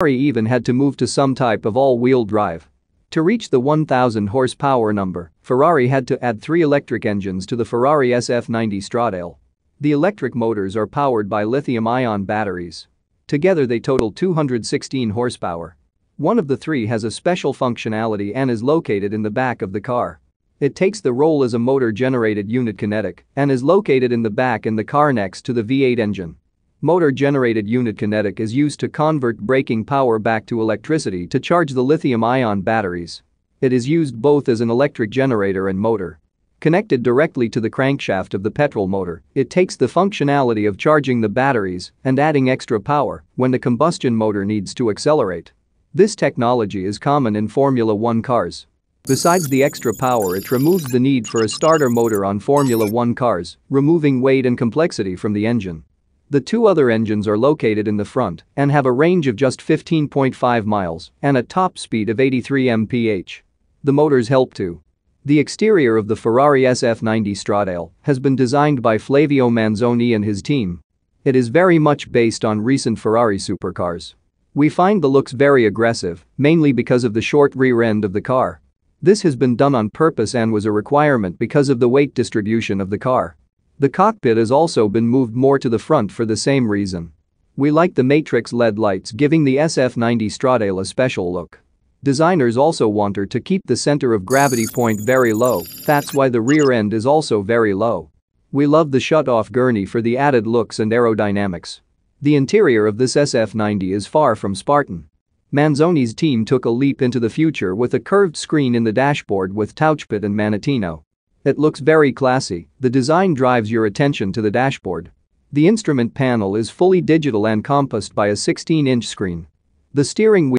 Ferrari even had to move to some type of all-wheel drive. To reach the 1000 horsepower number, Ferrari had to add three electric engines to the Ferrari SF90 Stradale. The electric motors are powered by lithium-ion batteries. Together they total 216 horsepower. One of the three has a special functionality and is located in the back of the car. It takes the role as a motor-generated unit kinetic and is located in the back in the car next to the V8 engine. Motor-generated unit kinetic is used to convert braking power back to electricity to charge the lithium-ion batteries. It is used both as an electric generator and motor. Connected directly to the crankshaft of the petrol motor, it takes the functionality of charging the batteries and adding extra power when the combustion motor needs to accelerate. This technology is common in Formula One cars. Besides the extra power it removes the need for a starter motor on Formula One cars, removing weight and complexity from the engine. The two other engines are located in the front and have a range of just 15.5 miles and a top speed of 83 mph. The motors help too. The exterior of the Ferrari SF90 Stradale has been designed by Flavio Manzoni and his team. It is very much based on recent Ferrari supercars. We find the looks very aggressive, mainly because of the short rear end of the car this has been done on purpose and was a requirement because of the weight distribution of the car. The cockpit has also been moved more to the front for the same reason. We like the matrix LED lights giving the SF90 Stradale a special look. Designers also wanted to keep the center of gravity point very low, that's why the rear end is also very low. We love the shut-off gurney for the added looks and aerodynamics. The interior of this SF90 is far from Spartan. Manzoni's team took a leap into the future with a curved screen in the dashboard with touchpad and Manettino. It looks very classy, the design drives your attention to the dashboard. The instrument panel is fully digital and encompassed by a 16-inch screen. The steering wheel